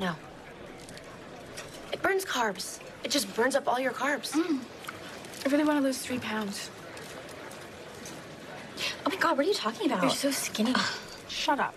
No. It burns carbs. It just burns up all your carbs. Mm. I really want to lose three pounds. Oh my god, what are you talking about? You're so skinny. Shut up.